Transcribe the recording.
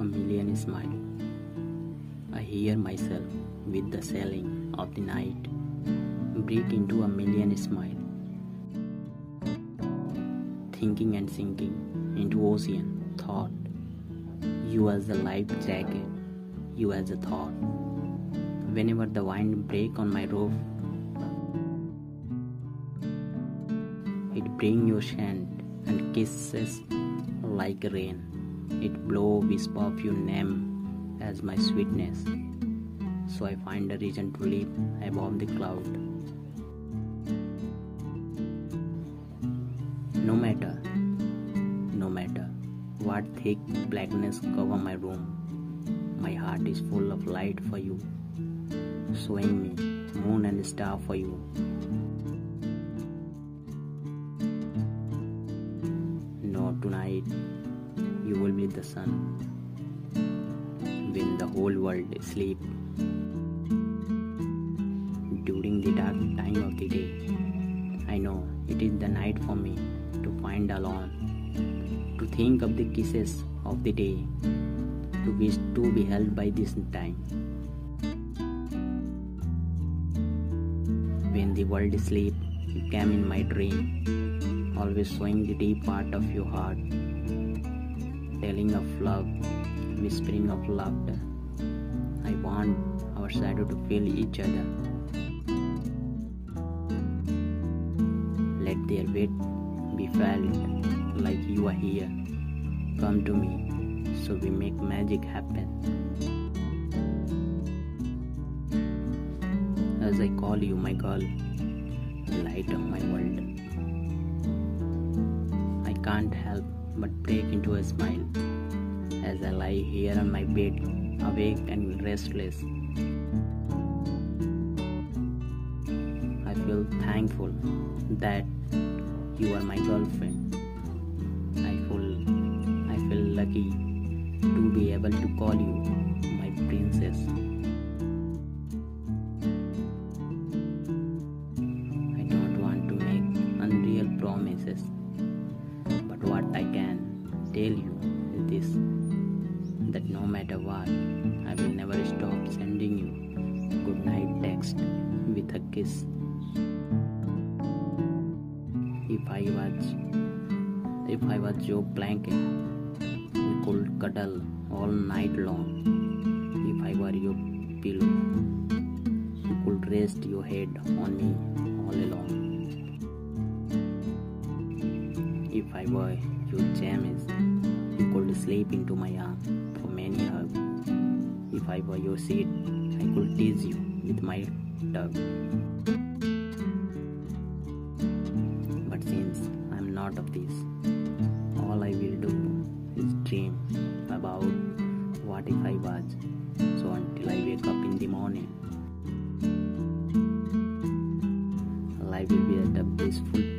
a million smile. I hear myself with the sailing of the night break into a million smile. Thinking and sinking into ocean thought. You as a life jacket, you as a thought. Whenever the wind break on my roof, it bring your scent and kisses like rain. It blow whisper of your name as my sweetness. So I find a reason to live above the cloud. No matter, no matter what thick blackness cover my room, my heart is full of light for you, showing me moon and star for you. No, tonight you will be the sun when the whole world is asleep. During the dark time of the day, I know it is the night for me to find alone, to think of the kisses of the day, to wish to be held by this time. When the world is asleep, you came in my dream, always showing the deep part of your heart, telling of love, whispering of laughter. I want our shadow to feel each other. Let their weight be felt like you are here. Come to me so we make magic happen. As I call you my girl, light of my world. I can't help but break into a smile as I lie here on my bed, awake and restless. I feel thankful that you are my girlfriend. I feel I feel lucky to be able to call you my princess. I don't want to make unreal promises, tell you is this that no matter what, I will never stop sending you good night text with a kiss. If I was if I was your blanket, we could cuddle all night long. If I were your pillow, you could rest your head on me all along. If I were your jammies, you could sleep into my arm for many hugs. If I were your seat, I could tease you with my tug. But since I'm not of this, all I will do is dream about what if I was. So until I wake up in the morning, life will be a blissful